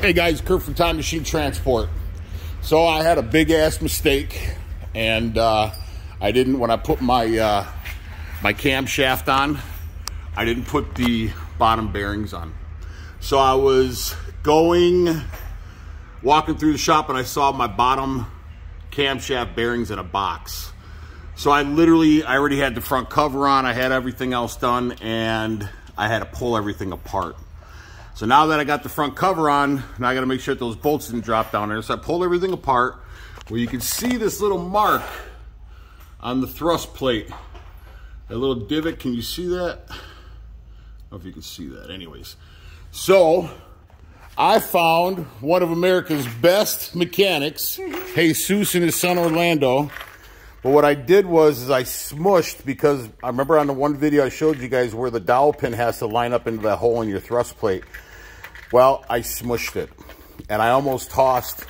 Hey guys, Kurt from Time Machine Transport. So I had a big ass mistake, and uh, I didn't when I put my uh, my camshaft on. I didn't put the bottom bearings on. So I was going, walking through the shop, and I saw my bottom camshaft bearings in a box. So I literally, I already had the front cover on, I had everything else done, and I had to pull everything apart. So now that I got the front cover on, now I gotta make sure that those bolts didn't drop down there. So I pulled everything apart where you can see this little mark on the thrust plate. A little divot, can you see that? I don't know if you can see that. Anyways, so I found one of America's best mechanics, Jesus and his son Orlando. But what I did was is I smushed because I remember on the one video I showed you guys where the dowel pin has to line up into that hole in your thrust plate. Well, I smushed it and I almost tossed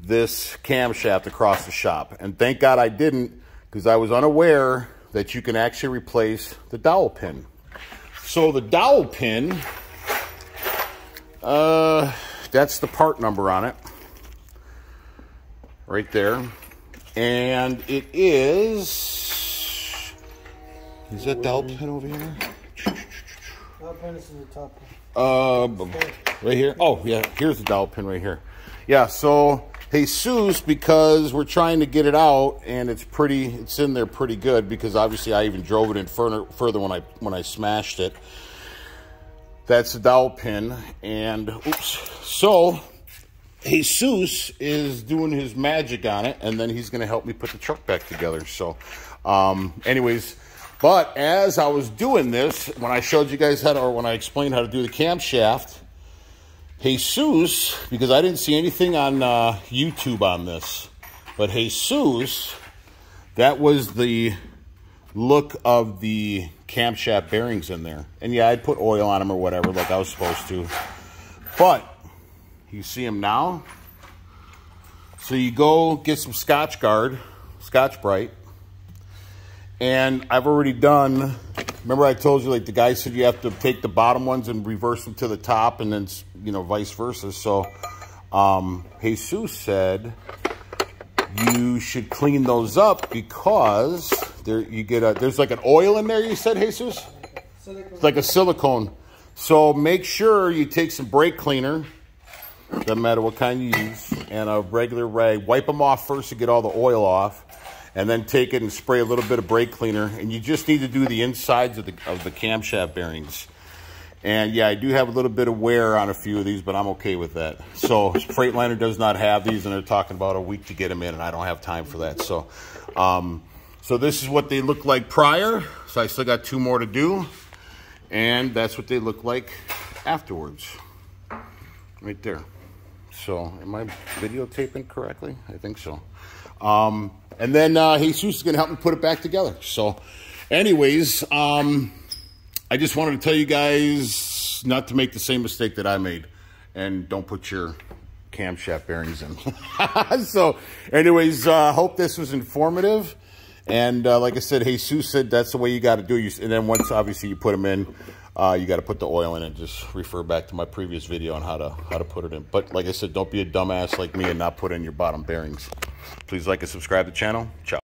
this camshaft across the shop. And thank God I didn't because I was unaware that you can actually replace the dowel pin. So the dowel pin, uh, that's the part number on it right there. And it is, is that dowel pin over here? Dowel pin is in the top. Uh, right here. Oh, yeah. Here's the dowel pin right here. Yeah. So Jesus, because we're trying to get it out, and it's pretty. It's in there pretty good because obviously I even drove it in further, further when I when I smashed it. That's the dowel pin, and oops. So Jesus is doing his magic on it, and then he's going to help me put the truck back together. So, um, anyways. But as I was doing this, when I showed you guys how to, or when I explained how to do the camshaft, Jesus, because I didn't see anything on uh, YouTube on this, but Jesus, that was the look of the camshaft bearings in there. And yeah, I'd put oil on them or whatever, like I was supposed to. But you see them now. So you go get some Scotch Guard, Scotch Brite, and I've already done, remember I told you, like the guy said you have to take the bottom ones and reverse them to the top and then, you know, vice versa. So um, Jesus said you should clean those up because there you get a, there's like an oil in there, you said, Jesus? Silicone. It's like a silicone. So make sure you take some brake cleaner, doesn't matter what kind you use, and a regular rag. Wipe them off first to get all the oil off and then take it and spray a little bit of brake cleaner. And you just need to do the insides of the, of the camshaft bearings. And yeah, I do have a little bit of wear on a few of these, but I'm okay with that. So Freightliner does not have these, and they're talking about a week to get them in, and I don't have time for that. So, um, so this is what they look like prior. So I still got two more to do, and that's what they look like afterwards. Right there. So, am I videotaping correctly? I think so. Um, and then uh, Jesus is going to help me put it back together. So, anyways, um, I just wanted to tell you guys not to make the same mistake that I made. And don't put your camshaft bearings in. so, anyways, uh, hope this was informative. And uh, like I said, Jesus said that's the way you got to do it. And then once, obviously, you put them in, uh, you got to put the oil in and just refer back to my previous video on how to how to put it in. But like I said, don't be a dumbass like me and not put in your bottom bearings. Please like and subscribe to the channel. Ciao.